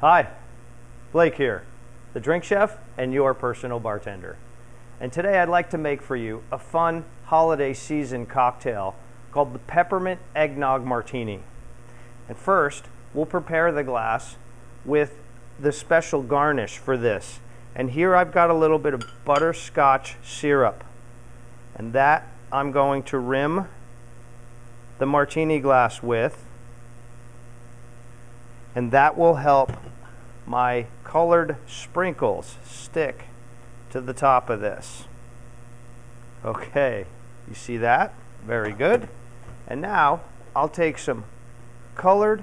Hi, Blake here, the drink chef and your personal bartender. And today I'd like to make for you a fun holiday season cocktail called the Peppermint Eggnog Martini. And first, we'll prepare the glass with the special garnish for this. And here I've got a little bit of butterscotch syrup. And that I'm going to rim the martini glass with. And that will help my colored sprinkles stick to the top of this. Okay, you see that? Very good. And now I'll take some colored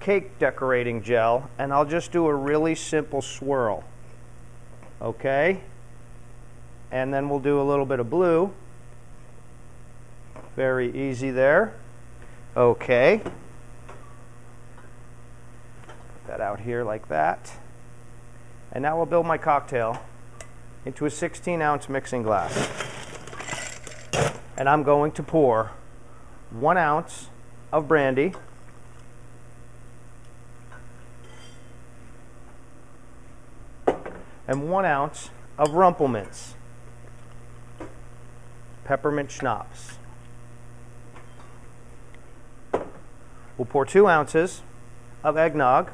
cake decorating gel and I'll just do a really simple swirl. Okay? And then we'll do a little bit of blue. Very easy there. Okay. That out here like that. And now we'll build my cocktail into a 16 ounce mixing glass. And I'm going to pour one ounce of brandy. And one ounce of Rumple Minze, peppermint schnapps. We'll pour two ounces of eggnog.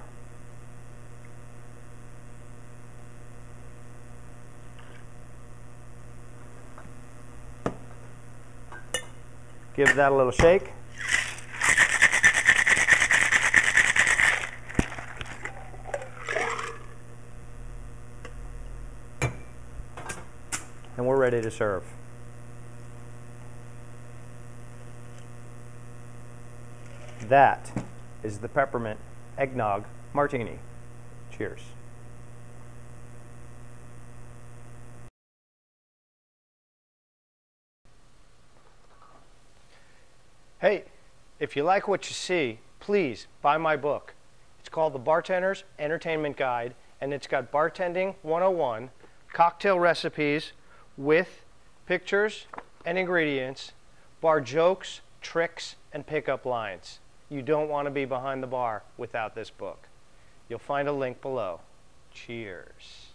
Give that a little shake. And we're ready to serve. That is the peppermint eggnog martini. Cheers. Hey, if you like what you see, please buy my book. It's called The Bartender's Entertainment Guide, and it's got Bartending 101, cocktail recipes with pictures and ingredients, bar jokes, tricks, and pickup lines. You don't want to be behind the bar without this book. You'll find a link below. Cheers.